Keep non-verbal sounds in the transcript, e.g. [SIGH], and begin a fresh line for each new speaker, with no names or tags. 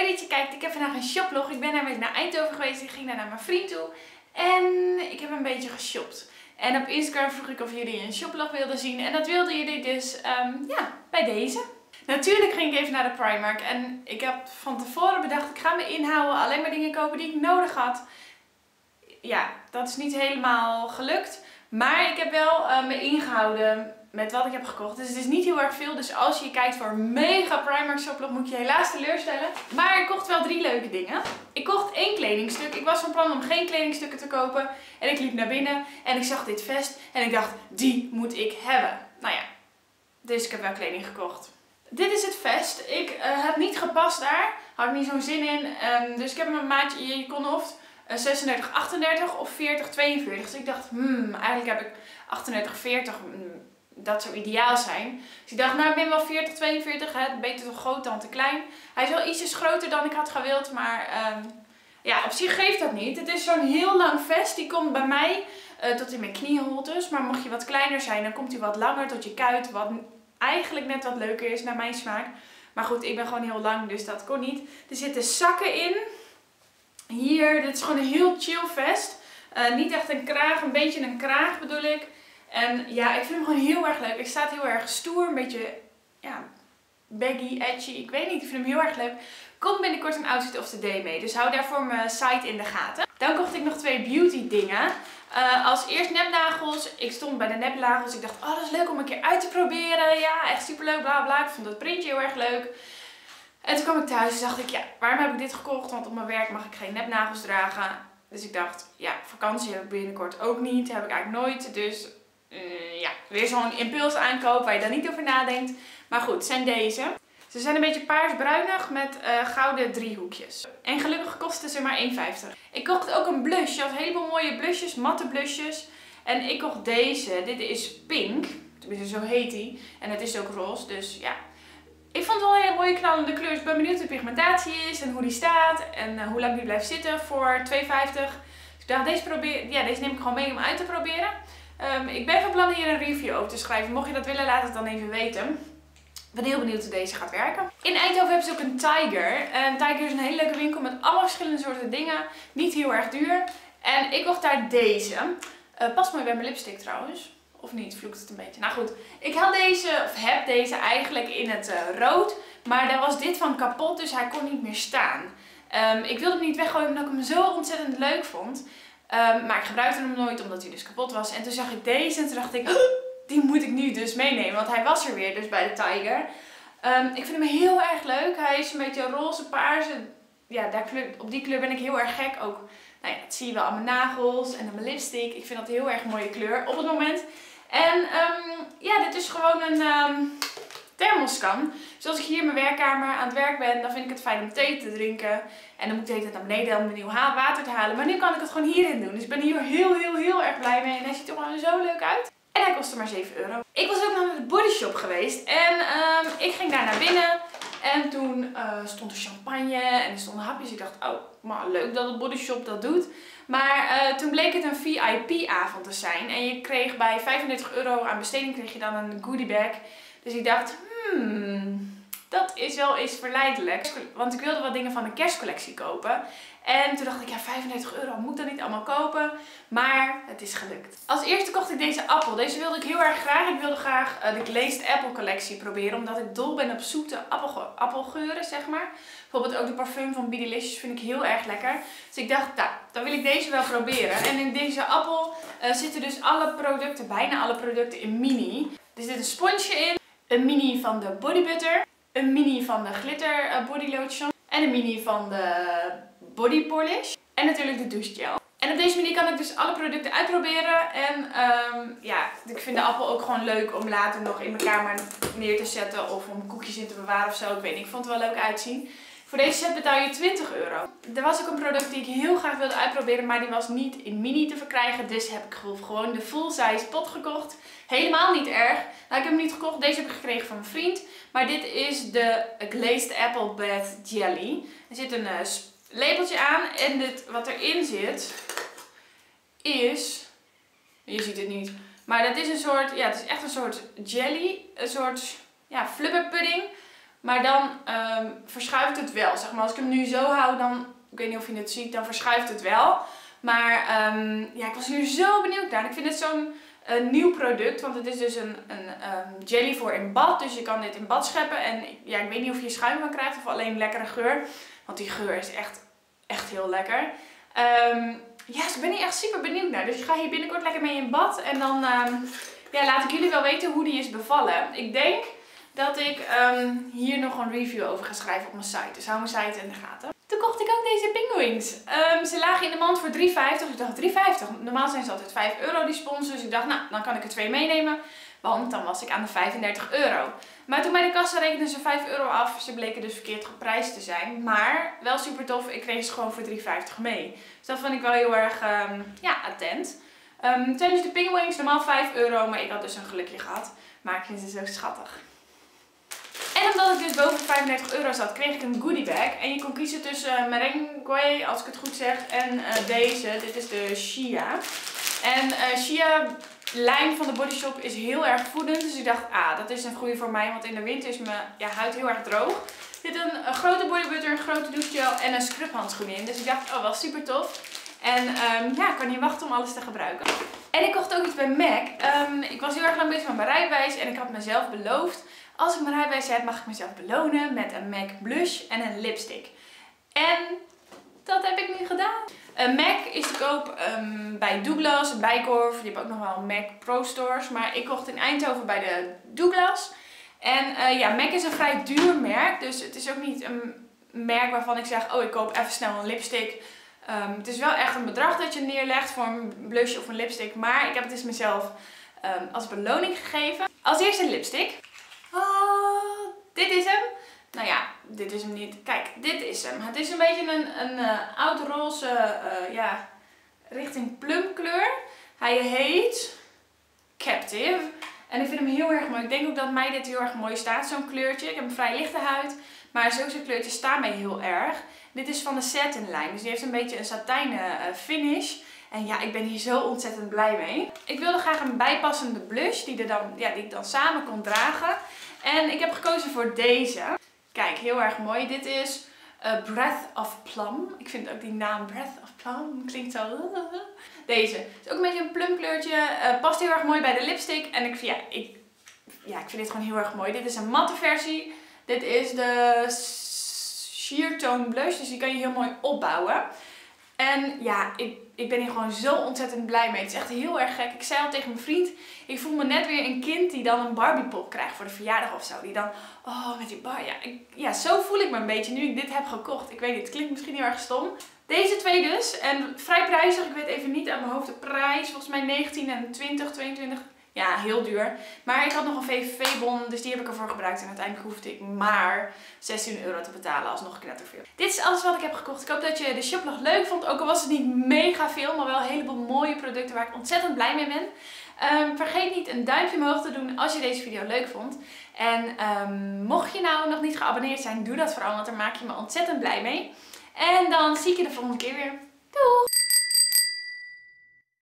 Leuk je kijkt. Ik heb vandaag een shoplog. Ik ben namelijk naar Eindhoven geweest. Ik ging daar naar mijn vriend toe. En ik heb een beetje geshopt. En op Instagram vroeg ik of jullie een shoplog wilden zien. En dat wilden jullie dus ehm, ja, bij deze. Natuurlijk ging ik even naar de Primark. En ik heb van tevoren bedacht, ik ga me inhouden. Alleen maar dingen kopen die ik nodig had. Ja, dat is niet helemaal gelukt. Maar ik heb wel uh, me ingehouden met wat ik heb gekocht. Dus het is niet heel erg veel. Dus als je kijkt voor mega Primark shoplog moet je helaas teleurstellen. Maar ik kocht wel drie leuke dingen. Ik kocht één kledingstuk. Ik was van plan om geen kledingstukken te kopen. En ik liep naar binnen en ik zag dit vest. En ik dacht, die moet ik hebben. Nou ja, dus ik heb wel kleding gekocht. Dit is het vest. Ik uh, heb niet gepast daar. Had ik niet zo'n zin in. Um, dus ik heb mijn maatje, je kon of 36, 38 of 40, 42. Dus ik dacht, hmm, eigenlijk heb ik 38, 40 dat zou ideaal zijn. Dus ik dacht, nou ik ben wel 40, 42, hè, beter te groot dan te klein. Hij is wel ietsjes groter dan ik had gewild, maar um, ja, op zich geeft dat niet. Het is zo'n heel lang vest, die komt bij mij uh, tot in mijn knieholtes. Maar mocht je wat kleiner zijn, dan komt hij wat langer tot je kuit, wat eigenlijk net wat leuker is naar mijn smaak. Maar goed, ik ben gewoon heel lang, dus dat kon niet. Er zitten zakken in. Hier, dit is gewoon een heel chill vest. Uh, niet echt een kraag, een beetje een kraag bedoel ik. En ja, ik vind hem gewoon heel erg leuk. Hij staat heel erg stoer, een beetje ja, baggy, edgy. Ik weet niet, ik vind hem heel erg leuk. Komt binnenkort een outfit of the day mee. Dus hou daarvoor mijn site in de gaten. Dan kocht ik nog twee beauty dingen. Uh, als eerst nepnagels. Ik stond bij de nepnagels. Ik dacht, oh dat is leuk om een keer uit te proberen. Ja, echt super leuk, bla bla. Ik vond dat printje heel erg leuk. En toen kwam ik thuis en dacht ik, ja, waarom heb ik dit gekocht? Want op mijn werk mag ik geen nepnagels dragen. Dus ik dacht, ja, vakantie heb ik binnenkort ook niet. Heb ik eigenlijk nooit. Dus uh, ja, weer zo'n impuls aankoop waar je dan niet over nadenkt. Maar goed, zijn deze. Ze zijn een beetje paarsbruinig met uh, gouden driehoekjes. En gelukkig kosten ze maar 1,50. Ik kocht ook een blush. Je had heleboel mooie blushes, matte blushes. En ik kocht deze. Dit is pink. Tenminste, zo heet die. En het is ook roze, dus ja. Ik vond het wel een hele mooie knallende kleur. Ik ben benieuwd hoe de pigmentatie is en hoe die staat. En uh, hoe lang die blijft zitten voor 2,50. Dus ik dacht, deze, probeer, ja, deze neem ik gewoon mee om uit te proberen. Um, ik ben van plan hier een review over te schrijven. Mocht je dat willen, laat het dan even weten. Ik ben heel benieuwd hoe deze gaat werken. In Eindhoven hebben ze ook een Tiger. En Tiger is een hele leuke winkel met allemaal verschillende soorten dingen. Niet heel erg duur. En ik kocht daar deze. Uh, past mooi bij mijn lipstick trouwens. Of niet, vloekt het een beetje. Nou goed, ik had deze, of heb deze eigenlijk in het uh, rood. Maar daar was dit van kapot, dus hij kon niet meer staan. Um, ik wilde hem niet weggooien omdat ik hem zo ontzettend leuk vond. Um, maar ik gebruikte hem nooit omdat hij dus kapot was. En toen zag ik deze en toen dacht ik, die moet ik nu dus meenemen. Want hij was er weer dus bij de Tiger. Um, ik vind hem heel erg leuk. Hij is een beetje roze, paarse. Ja, daar kleur, op die kleur ben ik heel erg gek. Ook, nou ja, dat zie je wel aan mijn nagels en aan mijn lipstick. Ik vind dat een heel erg mooie kleur op het moment. En um, ja, dit is gewoon een thermoskan. Dus als ik hier in mijn werkkamer aan het werk ben, dan vind ik het fijn om thee te drinken. En dan moet ik de naar beneden om een nieuw water te halen. Maar nu kan ik het gewoon hierin doen. Dus ik ben hier heel, heel, heel erg blij mee. En hij ziet er gewoon zo leuk uit. En hij kostte maar 7 euro. Ik was ook naar de bodyshop geweest. En um, ik ging daar naar binnen. En toen uh, stond er champagne en er stonden hapjes. Ik dacht, oh, maar leuk dat de bodyshop dat doet. Maar uh, toen bleek het een VIP-avond te zijn. En je kreeg bij 35 euro aan besteding kreeg je dan een goodie bag. Dus ik dacht, hmm, dat is wel eens verleidelijk. Want ik wilde wat dingen van de kerstcollectie kopen. En toen dacht ik, ja 35 euro moet dat niet allemaal kopen. Maar het is gelukt. Als eerste kocht ik deze appel. Deze wilde ik heel erg graag. Ik wilde graag uh, de Glazed Apple collectie proberen. Omdat ik dol ben op zoete appel, appelgeuren, zeg maar. Bijvoorbeeld ook de parfum van Bidylicious vind ik heel erg lekker. Dus ik dacht, nou, dan wil ik deze wel proberen. En in deze appel uh, zitten dus alle producten, bijna alle producten in mini. Er zit een sponsje in een mini van de Body Butter, een mini van de Glitter eh, Body Lotion en een mini van de Body Polish en natuurlijk de douche gel. En op deze manier kan ik dus alle producten uitproberen. En um, ja, ik vind de appel ook gewoon leuk om later nog in mijn kamer neer te zetten. Of om koekjes in te bewaren of zo. Ik weet niet, ik vond het wel leuk uitzien. Voor deze set betaal je 20 euro. Er was ook een product die ik heel graag wilde uitproberen, maar die was niet in mini te verkrijgen. Dus heb ik gewoon de full size pot gekocht. Helemaal niet erg. Nou, ik heb hem niet gekocht. Deze heb ik gekregen van mijn vriend. Maar dit is de Glazed Apple Bath Jelly. Er zit een uh, labeltje aan. En dit, wat erin zit is... Je ziet het niet. Maar dat is een soort... Ja, het is echt een soort jelly. Een soort ja, flubberpudding Maar dan ehm, verschuift het wel. Zeg maar als ik hem nu zo hou, dan, ik weet niet of je het ziet, dan verschuift het wel. Maar ehm, ja, ik was hier zo benieuwd naar. Ik vind het zo'n een nieuw product. Want het is dus een, een um, jelly voor in bad. Dus je kan dit in bad scheppen. En ja, ik weet niet of je schuim van krijgt of alleen lekkere geur. Want die geur is echt, echt heel lekker. Ja, dus ik ben hier echt super benieuwd naar. Dus ik ga hier binnenkort lekker mee in bad. En dan ja, laat ik jullie wel weten hoe die is bevallen. Ik denk dat ik hier nog een review over ga schrijven op mijn site. Dus hou mijn site in de gaten. Toen kocht ik ook deze pinguïns. Um, ze lagen in de mand voor 3,50. Dus ik dacht 3,50. Normaal zijn ze altijd 5 euro die sponsors. Dus ik dacht, nou, dan kan ik er twee meenemen. Want dan was ik aan de 35 euro. Maar toen bij de kassa rekenden ze 5 euro af. Ze bleken dus verkeerd geprijsd te zijn. Maar wel super tof. Ik kreeg ze gewoon voor 3,50 mee. Dus dat vond ik wel heel erg um, ja, attent. Um, dus de pinguïns normaal 5 euro. Maar ik had dus een gelukje gehad. Maar ik vind ze zo schattig. En omdat ik dus boven 35 euro zat, kreeg ik een goodie bag. En je kon kiezen tussen merengue, als ik het goed zeg, en uh, deze. Dit is de Shia. En uh, Shia lijn van de Body Shop is heel erg voedend. Dus ik dacht, ah, dat is een goede voor mij. Want in de winter is mijn ja, huid heel erg droog. Zit een, een grote body butter, een grote douchegel en een scrubhandschoen in. Dus ik dacht, oh, wel super tof. En um, ja, ik kan niet wachten om alles te gebruiken. En ik kocht ook iets bij MAC. Um, ik was heel erg lang bezig met mijn rijbewijs en ik had mezelf beloofd als ik mijn rijbewijs heb, mag ik mezelf belonen met een MAC blush en een lipstick. En dat heb ik nu gedaan. Een MAC is te koop um, bij Douglas, Bijkorf. Je hebt ook nog wel MAC Pro Stores. Maar ik kocht in Eindhoven bij de Douglas. En uh, ja, MAC is een vrij duur merk. Dus het is ook niet een merk waarvan ik zeg, oh ik koop even snel een lipstick. Um, het is wel echt een bedrag dat je neerlegt voor een blush of een lipstick. Maar ik heb het dus mezelf um, als beloning gegeven. Als eerste een lipstick. Oh, dit is hem. Nou ja, dit is hem niet. Kijk, dit is hem. Het is een beetje een, een uh, oud roze, uh, ja, richting plumkleur. Hij heet Captive. En ik vind hem heel erg mooi. Ik denk ook dat mij dit heel erg mooi staat, zo'n kleurtje. Ik heb een vrij lichte huid. Maar zulke kleurtjes staan mij heel erg. Dit is van de Satin lijn. Dus die heeft een beetje een satijnen uh, finish. En ja, ik ben hier zo ontzettend blij mee. Ik wilde graag een bijpassende blush die, er dan, ja, die ik dan samen kon dragen. En ik heb gekozen voor deze. Kijk, heel erg mooi. Dit is uh, Breath of Plum. Ik vind ook die naam Breath of Plum klinkt zo... [LAUGHS] Deze. Het is ook een beetje een plum kleurtje. Uh, past heel erg mooi bij de lipstick. En ik, ja, ik, ja, ik vind dit gewoon heel erg mooi. Dit is een matte versie. Dit is de Sheer Tone Blush. Dus die kan je heel mooi opbouwen. En ja, ik, ik ben hier gewoon zo ontzettend blij mee. Het is echt heel erg gek. Ik zei al tegen mijn vriend, ik voel me net weer een kind die dan een Barbie pop krijgt voor de verjaardag of zo. Die dan, oh met die bar, ja, ik, ja zo voel ik me een beetje nu ik dit heb gekocht. Ik weet niet, het klinkt misschien heel erg stom. Deze twee dus. En vrij prijzig, ik weet even niet aan mijn hoofd de prijs. Volgens mij 19 en 20, 22 ja, heel duur. Maar ik had nog een VVV-bon, dus die heb ik ervoor gebruikt. En uiteindelijk hoefde ik maar 16 euro te betalen, alsnog knetterveel. Dit is alles wat ik heb gekocht. Ik hoop dat je de shoplog leuk vond. Ook al was het niet mega veel, maar wel een heleboel mooie producten waar ik ontzettend blij mee ben. Um, vergeet niet een duimpje omhoog te doen als je deze video leuk vond. En um, mocht je nou nog niet geabonneerd zijn, doe dat vooral, want daar maak je me ontzettend blij mee. En dan zie ik je de volgende keer weer. Doei!